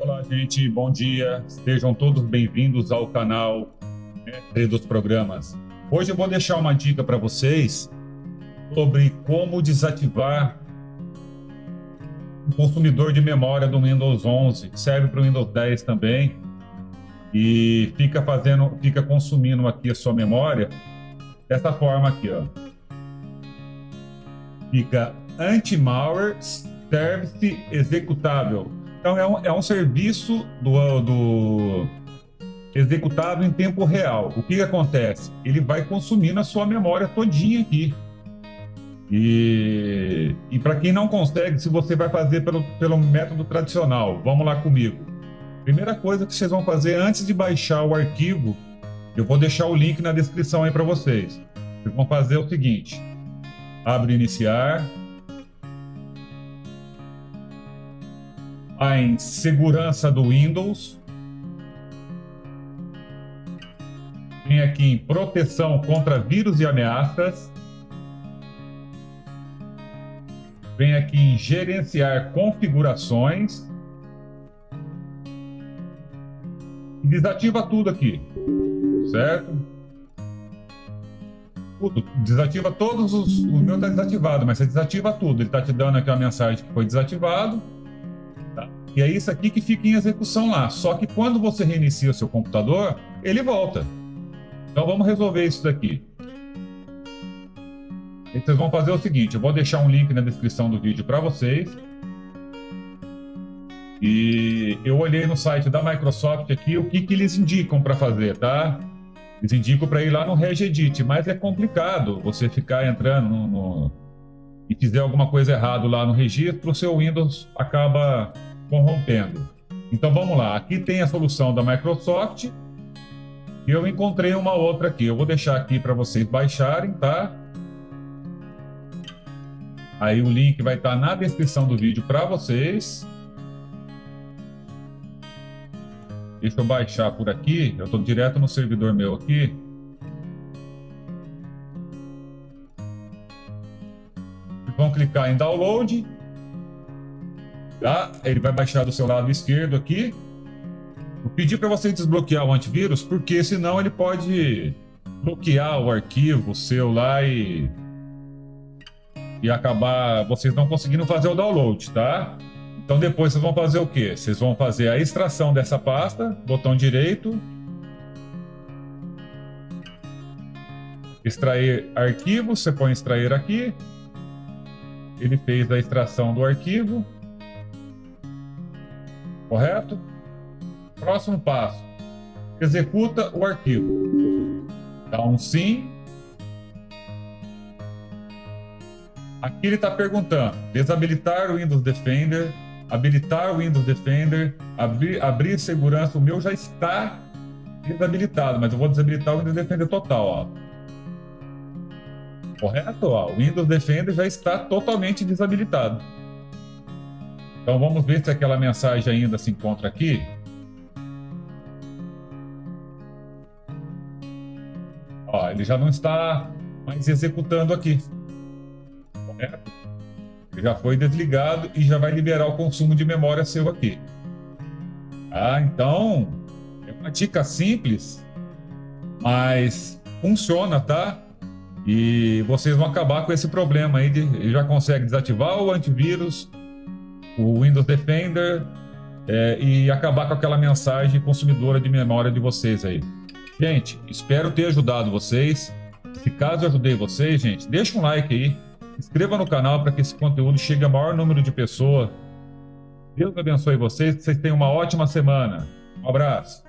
Olá, gente, bom dia. Sejam todos bem-vindos ao canal Mestre dos Programas. Hoje eu vou deixar uma dica para vocês sobre como desativar o consumidor de memória do Windows 11. Serve para o Windows 10 também. E fica fazendo, fica consumindo aqui a sua memória dessa forma aqui, ó. Fica anti-malware service executável. Então é um, é um serviço do, do executável em tempo real. O que, que acontece? Ele vai consumindo a sua memória todinha aqui. E, e para quem não consegue, se você vai fazer pelo, pelo método tradicional, vamos lá comigo. Primeira coisa que vocês vão fazer antes de baixar o arquivo, eu vou deixar o link na descrição aí para vocês. Vocês vão fazer o seguinte: abre iniciar, em segurança do Windows. Vem aqui em proteção contra vírus e ameaças. Vem aqui em gerenciar configurações. E desativa tudo aqui, certo? Tudo. Desativa todos os. O meu está desativado, mas você desativa tudo. Ele está te dando aqui uma mensagem que foi desativado e é isso aqui que fica em execução lá. Só que quando você reinicia o seu computador, ele volta. Então vamos resolver isso daqui. E vocês vão fazer o seguinte, eu vou deixar um link na descrição do vídeo para vocês. E eu olhei no site da Microsoft aqui o que, que eles indicam para fazer, tá? Eles indicam para ir lá no Regedit, mas é complicado você ficar entrando no, no, e fizer alguma coisa errada lá no registro, o seu Windows acaba corrompendo. Então vamos lá, aqui tem a solução da Microsoft eu encontrei uma outra aqui. Eu vou deixar aqui para vocês baixarem, tá? Aí o link vai estar tá na descrição do vídeo para vocês. Deixa eu baixar por aqui. Eu estou direto no servidor meu aqui. Vão clicar em download tá? Ele vai baixar do seu lado esquerdo aqui. Vou pedir para você desbloquear o antivírus, porque senão ele pode bloquear o arquivo seu lá e e acabar vocês não conseguindo fazer o download, tá? Então depois vocês vão fazer o quê? Vocês vão fazer a extração dessa pasta, botão direito, extrair arquivo, você põe extrair aqui. Ele fez a extração do arquivo. Correto? Próximo passo. Executa o arquivo. Dá um sim. Aqui ele está perguntando: desabilitar o Windows Defender, habilitar o Windows Defender, abrir, abrir segurança. O meu já está desabilitado, mas eu vou desabilitar o Windows Defender total. Ó. Correto? Ó. O Windows Defender já está totalmente desabilitado. Então vamos ver se aquela mensagem ainda se encontra aqui. Ó, ele já não está mais executando aqui. Correto? Ele já foi desligado e já vai liberar o consumo de memória seu aqui. Ah, então é uma dica simples, mas funciona, tá? E vocês vão acabar com esse problema aí de já consegue desativar o antivírus, o Windows Defender é, e acabar com aquela mensagem consumidora de memória de vocês aí. Gente, espero ter ajudado vocês. Se caso eu ajudei vocês, gente, deixa um like aí. Inscreva no canal para que esse conteúdo chegue a maior número de pessoas. Deus abençoe vocês, vocês tenham uma ótima semana. Um abraço.